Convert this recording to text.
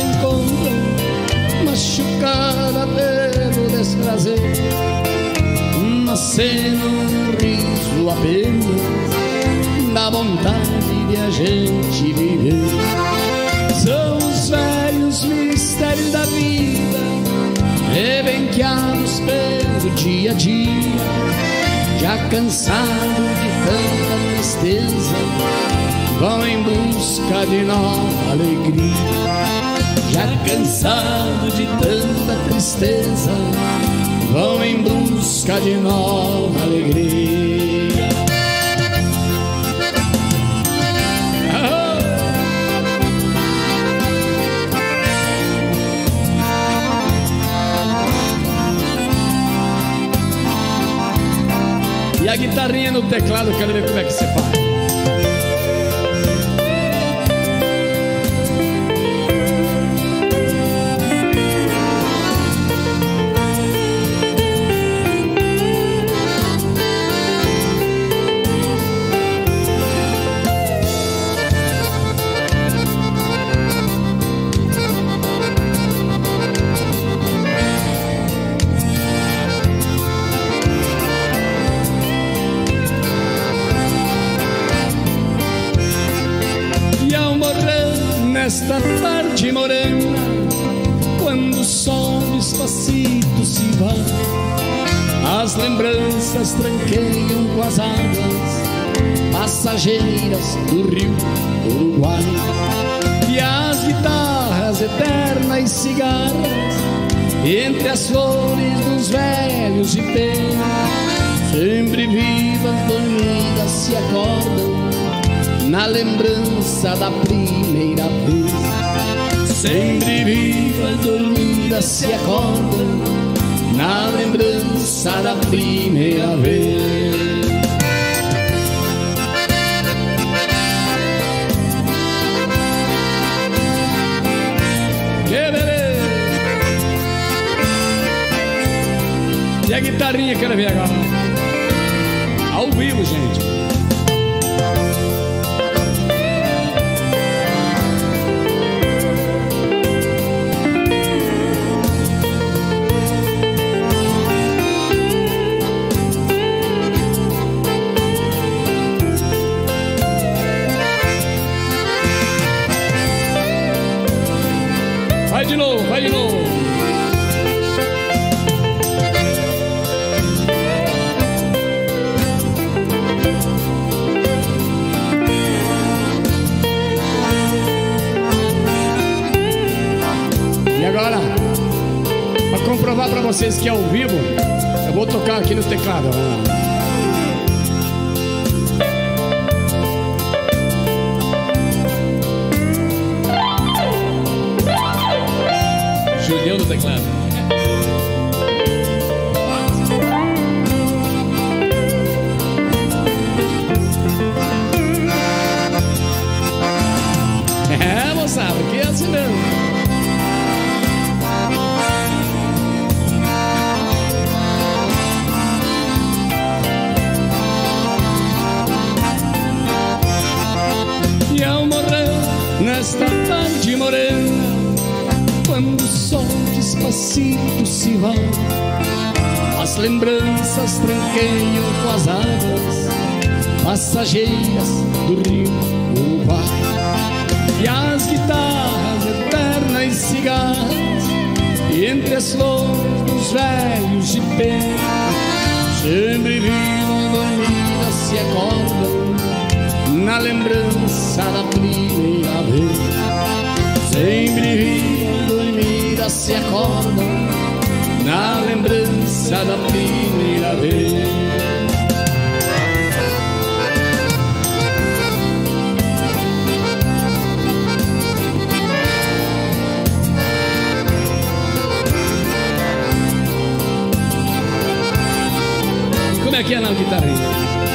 encontram machucada pelo desprazer. Nascendo um riso apenas da vontade de a gente viver. São os velhos mistérios da vida, rebenqueados pelo dia a dia, já cansado de tanta tristeza, vão em busca de nova alegria. Já cansado de tanta tristeza, vão em busca de nova alegria. E a guitarrinha no teclado, quero ver como é que você faz. Nesta tarde morena, quando o sol despacito se vai, as lembranças tranqueiam com as águas passageiras do rio Uruguai. E as guitarras eternas cigarras, entre as flores dos velhos de pena, sempre vivas, dormidas, se acordam na lembrança da primeira Sempre viva dormida se acorda na lembrança da primeira vez. Que! E a guitarrinha, quero ver agora. Ao vivo, gente. De novo, vai de novo. E agora, para comprovar para vocês que é ao vivo, eu vou tocar aqui no teclado. Thanks, man. Despacito se vai, as lembranças tranqueiam com as águas passageiras do rio Uruguai. E as guitarras eternas cigarras, e entre as flores dos velhos de pena, sempre vivam dormidas se acordam na lembrança da primeira vez. Sempre vivam lembrança da primeira vez. Como é que é na guitarrinha?